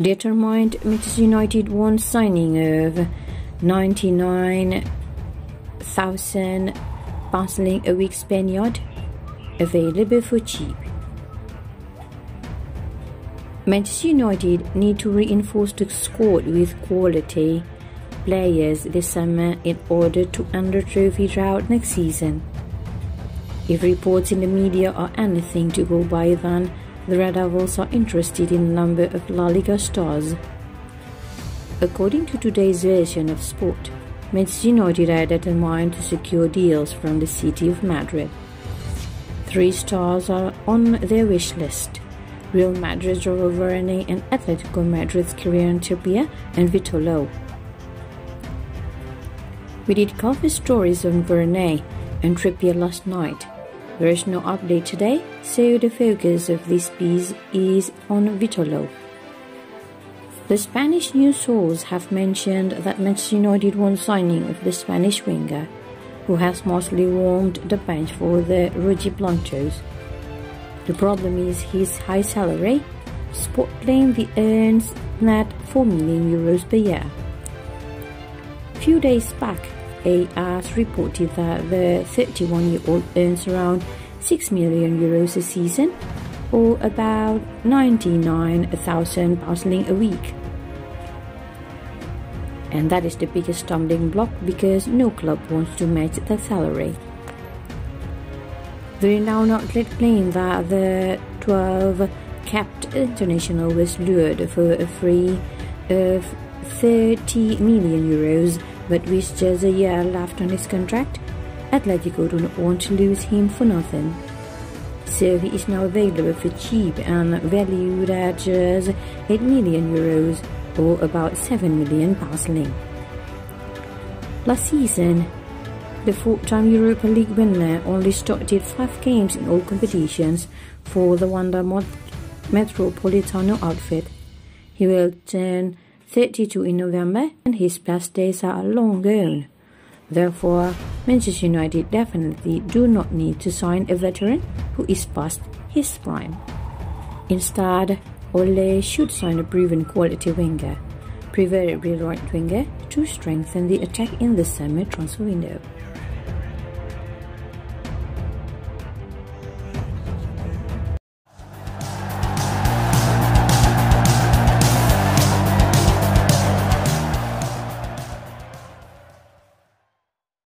determined Manchester United won signing of 99,000 pounds a week Spaniard available for cheap. Manchester United need to reinforce the squad with quality players this summer in order to under trophy drought next season. If reports in the media are anything to go by then the Red Devils are interested in a number of La Liga stars. According to today's version of Sport, Manchester United are determined to secure deals from the city of Madrid. Three stars are on their wish list. Real Madrid Joao Varane and Atletico Madrid's Kieran Trippier and Vitolo. We did cover stories on Varane and Trippier last night. There is no update today, so the focus of this piece is on Vitolo. The Spanish news sources have mentioned that Manchester United won signing of the Spanish winger, who has mostly warmed the bench for the Rojiblancos. The problem is his high salary. Sport claimed he earns net 4 million euros per year. Few days back, AS reported that the 31 year old earns around 6 million euros a season or about 99,000 pounds a week. And that is the biggest stumbling block because no club wants to match that salary. The renowned outlet claimed that the 12 capped international was lured for a fee of 30 million euros but with just a year left on his contract, Atletico do not want to lose him for nothing. So he is now available for cheap and valued at just 8 million euros or about 7 million pounds. Last season, the four-time Europa League winner only started five games in all competitions for the Wanda Metropolitano outfit. He will turn 32 in November and his best days are long gone. Therefore, Manchester United definitely do not need to sign a veteran who is past his prime. Instead, Ole should sign a proven quality winger, preferably right winger, to strengthen the attack in the summer transfer window.